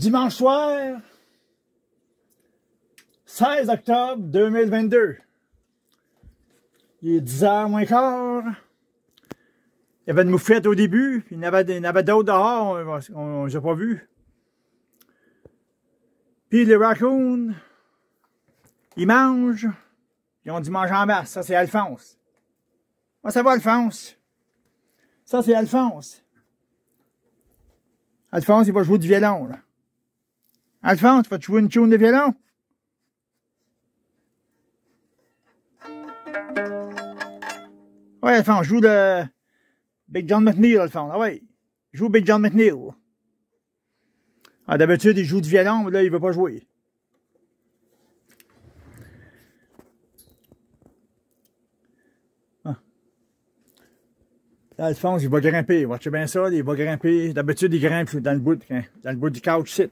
Dimanche soir, 16 octobre 2022. Il est 10h moins quart. Il y avait une moufette au début, puis il y en avait, d'autres dehors, on ne pas vus. Puis les raccoons, ils mangent, ils ont du manger en masse. Ça, c'est Alphonse. Moi, ça va, Alphonse? Ça, c'est Alphonse. Alphonse, il va jouer du violon, là. Alphonse, vas-tu jouer une tune de violon? Ouais, Alphonse, joue le Big John McNeil, Alphonse. Ah ouais, joue Big John McNeil. Ah, d'habitude, il joue du violon, mais là, il veut pas jouer. Ah. Alphonse, il va grimper. Vois-tu bien ça? Il va grimper. D'habitude, il grimpe dans le bout, dans le bout du couch sit.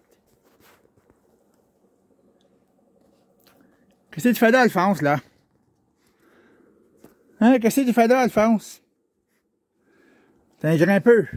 Qu'est-ce que tu fais là, Alphonse, là? Hein, qu'est-ce que tu fais là, Alphonse? T'es un grimpeux.